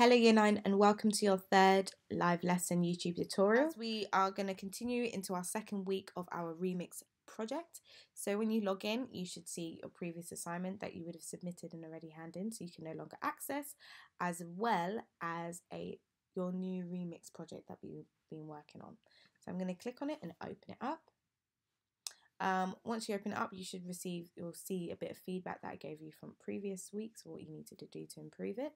Hello Year 9 and welcome to your third live lesson YouTube tutorial. As we are going to continue into our second week of our remix project. So when you log in, you should see your previous assignment that you would have submitted and already handed in so you can no longer access, as well as a your new remix project that we've been working on. So I'm going to click on it and open it up. Um, once you open it up, you should receive, you'll see a bit of feedback that I gave you from previous weeks, what you needed to do to improve it,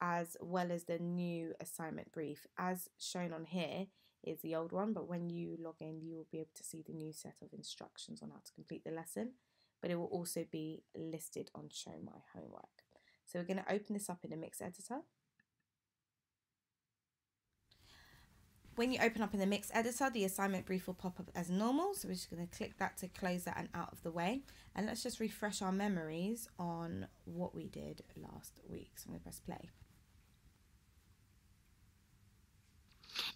as well as the new assignment brief. As shown on here is the old one, but when you log in, you will be able to see the new set of instructions on how to complete the lesson, but it will also be listed on Show My Homework. So we're going to open this up in a mix editor. when you open up in the mix editor, the assignment brief will pop up as normal. So we're just going to click that to close that and out of the way. And let's just refresh our memories on what we did last week. So I'm going to press play.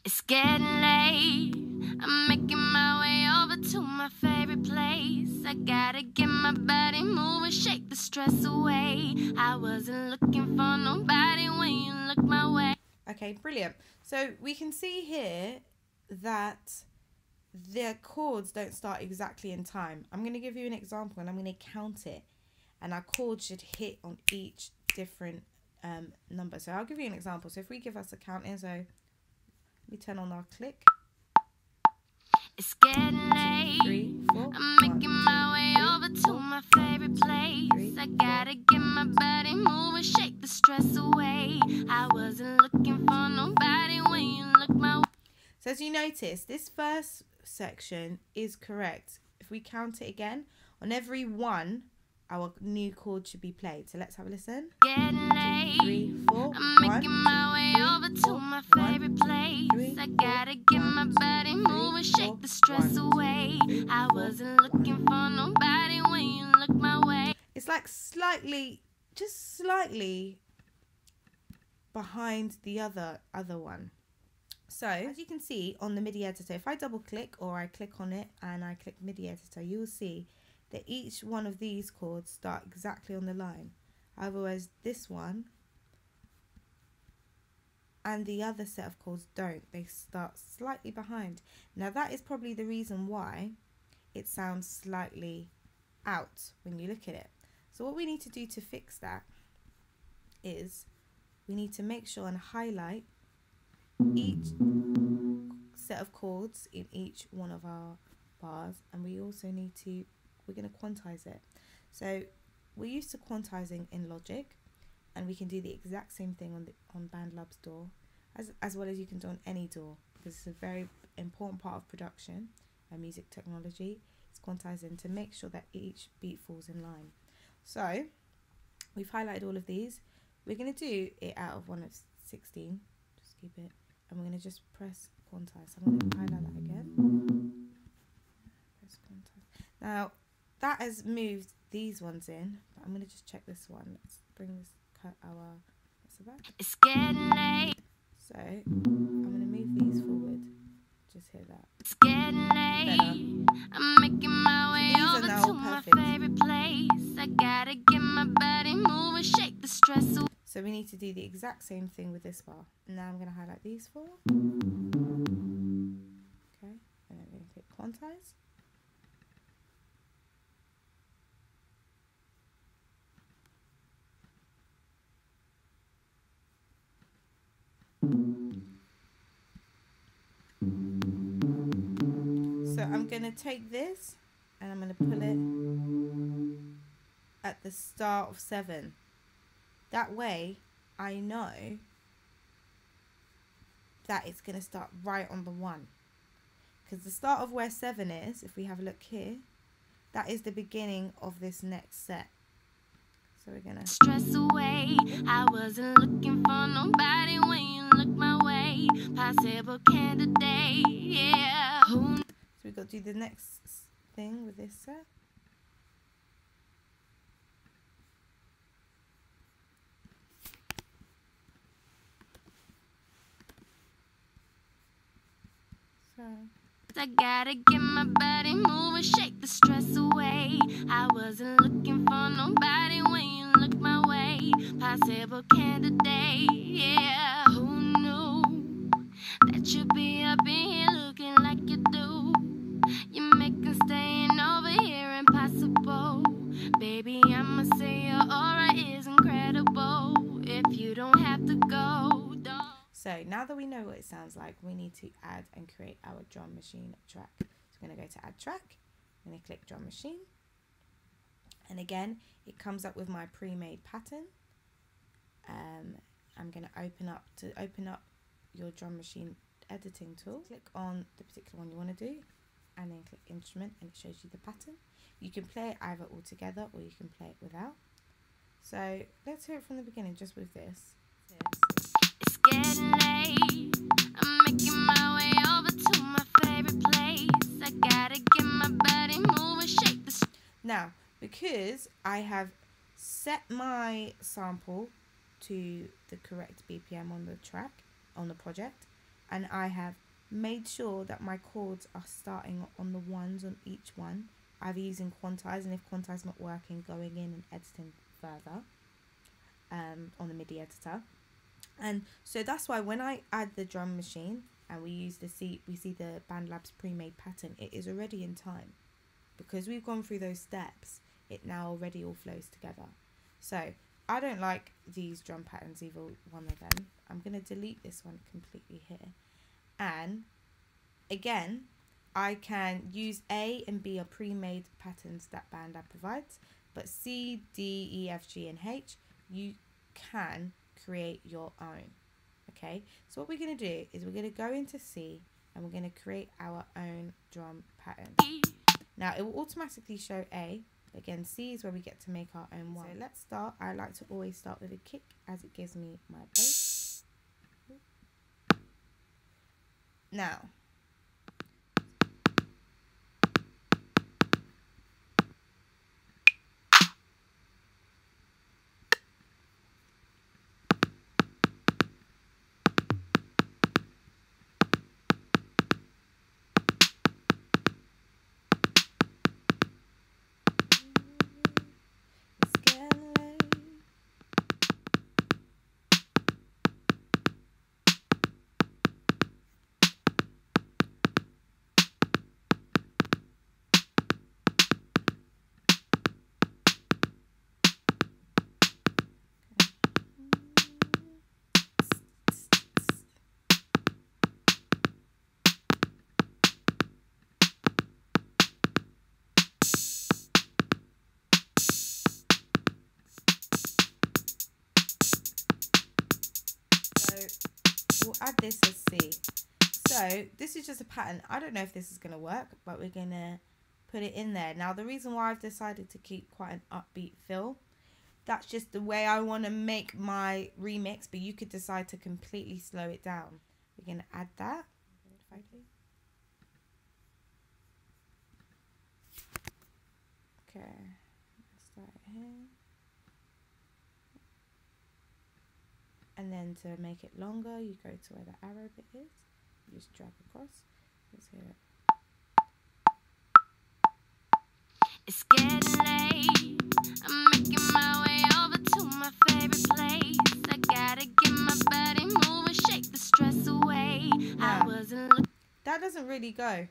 It's getting late. I'm making my way over to my favorite place. I gotta get my body moving, shake the stress away. I wasn't looking for nobody when you look my way. Okay, brilliant. So we can see here that the chords don't start exactly in time. I'm going to give you an example and I'm going to count it. And our chords should hit on each different um, number. So I'll give you an example. So if we give us a count in, so we turn on our click. It's getting late. Three, four, I'm making one, my way over to my favorite place. Three, I gotta get my body moving, shake the stress away. I wasn't looking for nobody when you look my way. So as you notice, this first section is correct. If we count it again, on every one, our new chord should be played. So let's have a listen. Getting late. Three, four, I'm making one, my way three, over to my favorite place. Three, I gotta get my body moving, shake the stress away. I wasn't looking for nobody when you look my way. It's like slightly, just slightly behind the other other one. So as you can see on the MIDI editor, if I double click or I click on it and I click MIDI editor, you will see that each one of these chords start exactly on the line. Otherwise, this one and the other set of chords don't. They start slightly behind. Now that is probably the reason why it sounds slightly out when you look at it. So what we need to do to fix that is we need to make sure and highlight each set of chords in each one of our bars and we also need to we're going to quantize it. So we're used to quantizing in Logic, and we can do the exact same thing on the on BandLab's DAW, as as well as you can do on any DAW because it's a very important part of production and music technology. It's quantizing to make sure that each beat falls in line. So we've highlighted all of these. We're going to do it out of one of 16. Just keep it. And we're going to just press quantize. I'm going to highlight that again. Press quantize. Now, that has moved these ones in. But I'm going to just check this one. Let's bring this cut our what's back? It's getting late. So I'm going to move these forward. Just hear that. It's getting late. I'm making my way so over to perfect. my favorite place. I gotta get my body moving, shake the stress away. So we need to do the exact same thing with this bar. Now I'm going to highlight these four. Okay, and then we're going to click quantize. I'm mm. going to take this and I'm going to pull it at the start of 7. That way I know that it's going to start right on the 1. Because the start of where 7 is, if we have a look here, that is the beginning of this next set. So we're gonna stress away. I wasn't looking for nobody when you look my way. Possible candidate, yeah. So we've got to do the next thing with this set. I gotta get my body moving, shake the stress away. I wasn't looking for nobody when you looked my way. Possible candidate, yeah. Who knew that you'd be a Baby, I'ma say your aura is incredible. If you don't have to go, don't. So now that we know what it sounds like, we need to add and create our drum machine track. So we're going to go to add track. I'm to click drum machine. And again, it comes up with my pre-made pattern. Um, I'm going to open up to open up your drum machine editing tool. Click on the particular one you want to do and then click instrument and it shows you the pattern. You can play it either all together or you can play it without. So let's hear it from the beginning just with this. It's getting late. I'm making my way over to my favorite place. I gotta get my body moving, shake the. Now, because I have set my sample to the correct BPM on the track, on the project, and I have made sure that my chords are starting on the ones on each one, either using quantize, and if quantize not working, going in and editing further um, on the MIDI editor. And so that's why when I add the drum machine and we use the see we see the BandLabs pre-made pattern, it is already in time. Because we've gone through those steps, it now already all flows together. So I don't like these drum patterns, either one of them. I'm going to delete this one completely here. And again, I can use A and B are pre-made patterns that BandLab provides, but C, D, E, F, G, and H, you can create your own. Okay, so what we're going to do is we're going to go into C and we're going to create our own drum pattern. Now it will automatically show A. Again, C is where we get to make our own one. So let's start. I like to always start with a kick as it gives me my bass. Now, we'll add this as C. So this is just a pattern. I don't know if this is going to work, but we're going to put it in there. Now the reason why I've decided to keep quite an upbeat feel, that's just the way I want to make my remix, but you could decide to completely slow it down. We're going to add that. Okay, let's start here. And then to make it longer, you go to where the arrow bit is. You just drag across. Let's hear it. It's getting late. I'm making my way over to my favorite place. I gotta get my body moving, shake the stress away. Yeah. I wasn't. That doesn't really go.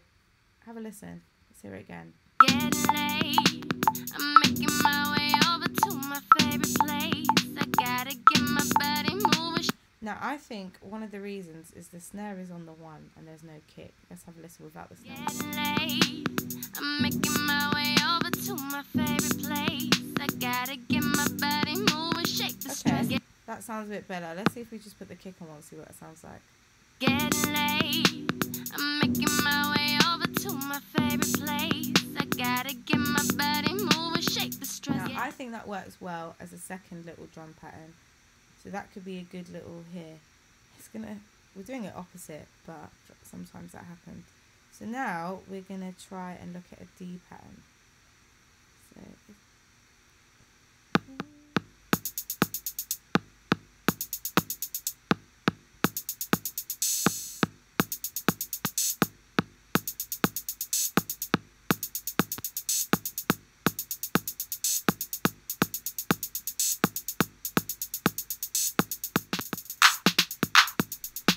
Have a listen. Let's hear it again. Getting late. I'm making my way over to my favorite place. I gotta get my body moving. Now, I think one of the reasons is the snare is on the one and there's no kick. Let's have a listen without the snare. I'm making my way over to my favorite place. I gotta get my body moving, shake the stress. Okay, that sounds a bit better. Let's see if we just put the kick on and see what it sounds like. Getting late. I'm making my way over to my favorite place. I gotta get my body moving, shake the stress. Now, I think that works well as a second little drum pattern. That could be a good little here. It's gonna, we're doing it opposite, but sometimes that happens. So now we're gonna try and look at a D pattern. So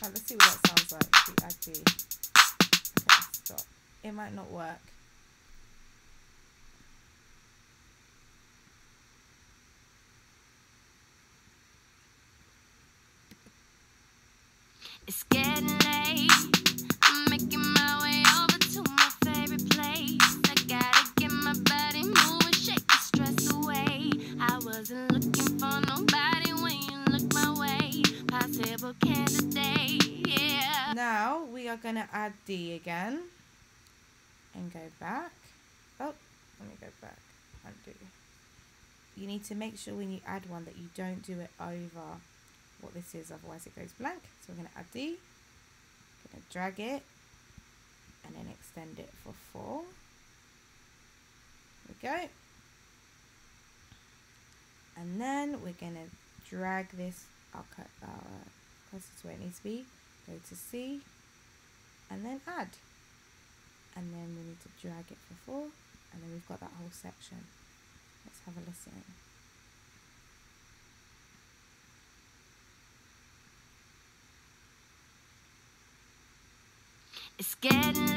let's see what that sounds like. we. Okay, stop. It might not work. Are going to add D again and go back. Oh, let me go back. Undo. You need to make sure when you add one that you don't do it over what this is, otherwise it goes blank. So we're going to add D. Going to drag it and then extend it for four. There we go. And then we're going to drag this, I'll cut uh, our closer to where it needs to be. Go to C and then add. And then we need to drag it for four and then we've got that whole section. Let's have a listen. It's getting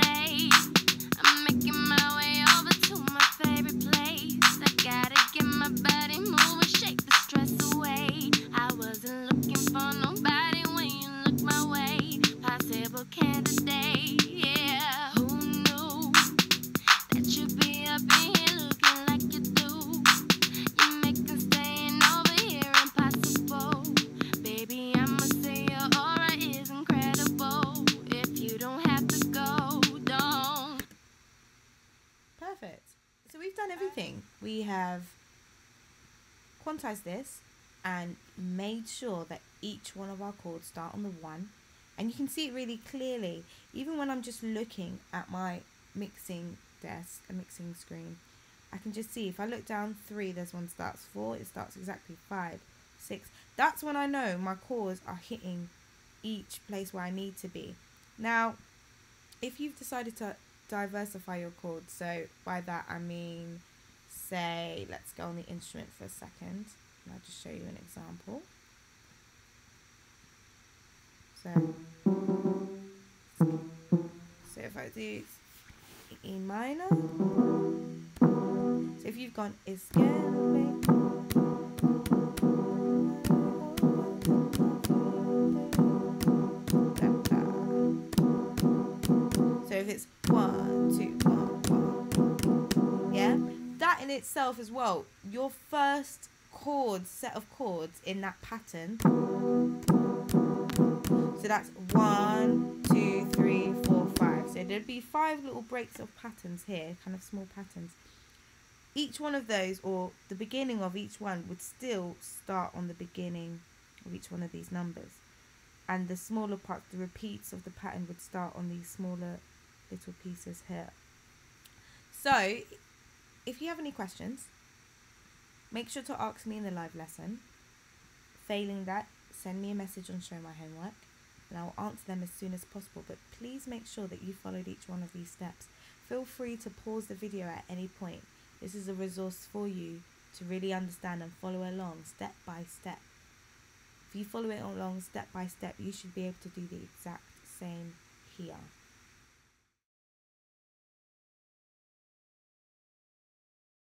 have quantized this and made sure that each one of our chords start on the one. And you can see it really clearly, even when I'm just looking at my mixing desk, a mixing screen. I can just see if I look down three, there's one starts four, it starts exactly five, six. That's when I know my chords are hitting each place where I need to be. Now, if you've decided to diversify your chords, so by that I mean, say, let's go on the instrument for a second, and I'll just show you an example. So, so if I do E minor, so if you've gone is So if it's one, two, one, one, in itself as well, your first chord set of chords in that pattern. So that's one, two, three, four, five. So there'd be five little breaks of patterns here, kind of small patterns. Each one of those, or the beginning of each one, would still start on the beginning of each one of these numbers. And the smaller parts, the repeats of the pattern, would start on these smaller little pieces here. So, if you have any questions, make sure to ask me in the live lesson. Failing that, send me a message on Show My Homework and I will answer them as soon as possible. But please make sure that you followed each one of these steps. Feel free to pause the video at any point. This is a resource for you to really understand and follow along step by step. If you follow it along step by step, you should be able to do the exact same here.